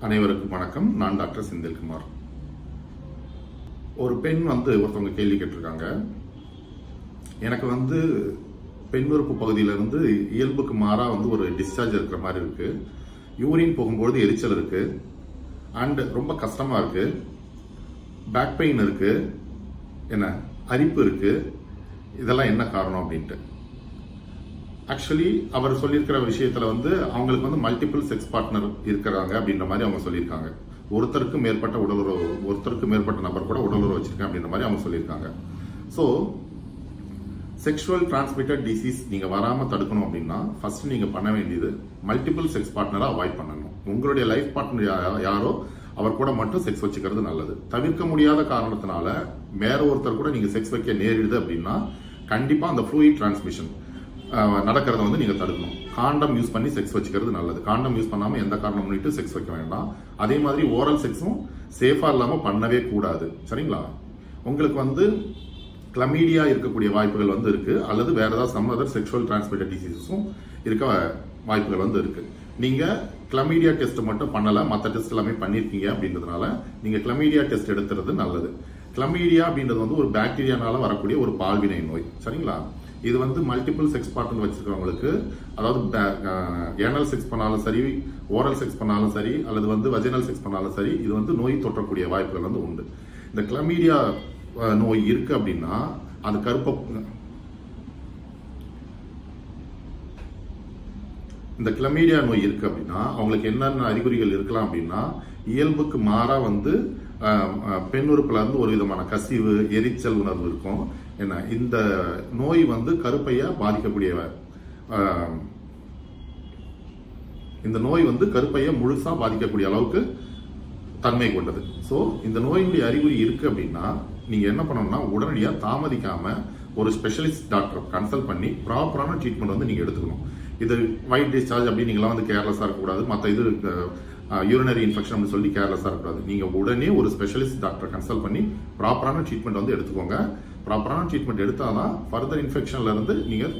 அனைவருக்கும் வணக்கம். நான் டாக்டர் செந்தில்குமார். ஒரு பெண் வந்து ஒருத்தவங்க கேள்வி கேட்டிருக்காங்க. எனக்கு வந்து பெண் உறுப்பு பகுதியிலிருந்து இயல்புக்கு மாறாக வந்து ஒரு டிஸ்சார்ஜ் இருக்கிற மாதிரி இருக்கு. யூரின் போகும்போது எரிச்சல் இருக்கு. அண்ட் ரொம்ப கஷ்டமா இருக்கு. பேக் பெயின் இருக்கு. என்ன? அரிப்பு இருக்கு. இதெல்லாம் என்ன காரணம் அப்படின்ட்டு. ஆக்சுவலி அவர் சொல்லியிருக்கிற விஷயத்துல வந்து அவங்களுக்கு வந்து மல்டிபிள் செக்ஸ் பார்ட்னர் இருக்கிறாங்க அப்படின்ற மாதிரி அவங்க சொல்லியிருக்காங்க. ஒருத்தருக்கு மேற்பட்ட உடலுறவு ஒருத்தருக்கு மேற்பட்ட நபர் கூட உடலுறவு வச்சிருக்கேன் அப்படின்ற மாதிரி அவங்க சொல்லியிருக்காங்க. ஸோ செக்ஷுவல் டிரான்ஸ்மிட்டட் டிசீஸ் நீங்கள் வராமல் தடுக்கணும் அப்படின்னா ஃபர்ஸ்ட் நீங்கள் பண்ண வேண்டியது மல்டிபிள் செக்ஸ் பார்ட்னரை அவாய்ட் பண்ணணும். உங்களுடைய லைஃப் பார்ட்னர் யாரோ அவர் கூட மட்டும் செக்ஸ் வச்சுக்கிறது நல்லது. தவிர்க்க முடியாத காரணத்தினால வேற ஒருத்தர் கூட நீங்கள் செக்ஸ் வைக்க நேரிடுது அப்படின்னா கண்டிப்பாக அந்த ஃப்ளூயிட் டிரான்ஸ்மிஷன் நடக்கிறத வந்து நீங்க தடுக்கணும். காண்டம் யூஸ் பண்ணி செக்ஸ் வச்சுக்கிறது நல்லது. காண்டம் யூஸ் பண்ணாம எந்த காரணம் பண்ணிட்டு செக்ஸ் வைக்க வேண்டாம். அதே மாதிரி ஓரல் செக்ஸும் சேஃபா இல்லாம பண்ணவே கூடாது. சரிங்களா? உங்களுக்கு வந்து கிளமீடியா இருக்கக்கூடிய வாய்ப்புகள் வந்து இருக்கு. அல்லது வேற ஏதாவது சம் அதர் செக்ஷுவல் டிரான்ஸ்மிட்டட் டிசீசஸும் இருக்க வாய்ப்புகள் வந்து இருக்கு. நீங்க கிளமீடியா டெஸ்ட் மட்டும் பண்ணல. மற்ற டெஸ்ட் எல்லாமே பண்ணிருக்கீங்க அப்படின்றதுனால நீங்க கிளமீடியா டெஸ்ட் எடுத்துறது நல்லது. கிளமீடியா அப்படின்றது வந்து ஒரு பாக்டீரியானால வரக்கூடிய ஒரு பால்வினை நோய். சரிங்களா? இது வந்து மல்டிபிள் செக்ஸ் பார்ட்னர் வச்சிருக்கவங்களுக்கு. அதாவது ஏனல் செக்ஸ் பண்ணாலும் சரி ஓரல் செக்ஸ் பண்ணாலும் சரி அல்லது வந்து வஜினல் செக்ஸ் பண்ணாலும் சரி இது வந்து நோய் தொற்றக்கூடிய வாய்ப்புகள் வந்து உண்டு. இந்த கிளமீடியா நோய் இருக்கு அப்படின்னா அது கருப்ப இந்த கிளமீடியா நோய் இருக்கு அப்படின்னா அவங்களுக்கு என்னென்ன அறிகுறிகள் இருக்கலாம் அப்படின்னா இயல்புக்கு மாறா வந்து பெண் உறுப்புல இருந்து ஒரு விதமான கசிவு எரிச்சல் உணர்வு இருக்கும். என்ன இந்த நோய் வந்து கருப்பையா பாதிக்கக்கூடிய இந்த நோய் வந்து கருப்பையை முழுசா பாதிக்கக்கூடிய அளவுக்கு தன்மை கொண்டது. ஸோ இந்த நோயினுடைய அறிகுறி இருக்கு அப்படின்னா நீங்க என்ன பண்ணணும்னா உடனடியா தாமதிக்காம ஒரு ஸ்பெஷலிஸ்ட் டாக்டர் கன்சல்ட் பண்ணி ப்ராப்பரான ட்ரீட்மெண்ட் வந்து நீங்க எடுத்துக்கணும். இது வைட் டிஸ்சார்ஜ் அப்படி நீங்களாம் வந்து கேர்லெஸ்ஸாக இருக்கக்கூடாது. மற்ற இது யூரினரி இன்ஃபெக்ஷன் அப்படின்னு சொல்லி கேர்லெஸ்ஸா இருக்கக்கூடாது. நீங்கள் உடனே ஒரு ஸ்பெஷலிஸ்ட் டாக்டர் கன்சல்ட் பண்ணி ப்ராப்பரான ட்ரீட்மெண்ட் வந்து எடுத்துக்கோங்க. ப்ராப்பரான ட்ரீட்மெண்ட் எடுத்தால் தான் ஃபர்தர் இன்ஃபெக்ஷன்லேருந்து நீங்கள்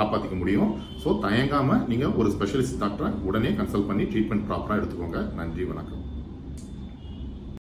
காப்பாற்றிக்க முடியும். ஸோ தயங்காமல் நீங்கள் ஒரு ஸ்பெஷலிஸ்ட் டாக்டரை உடனே கன்சல்ட் பண்ணி ட்ரீட்மெண்ட் ப்ராப்பராக எடுத்துக்கோங்க. நன்றி வணக்கம்.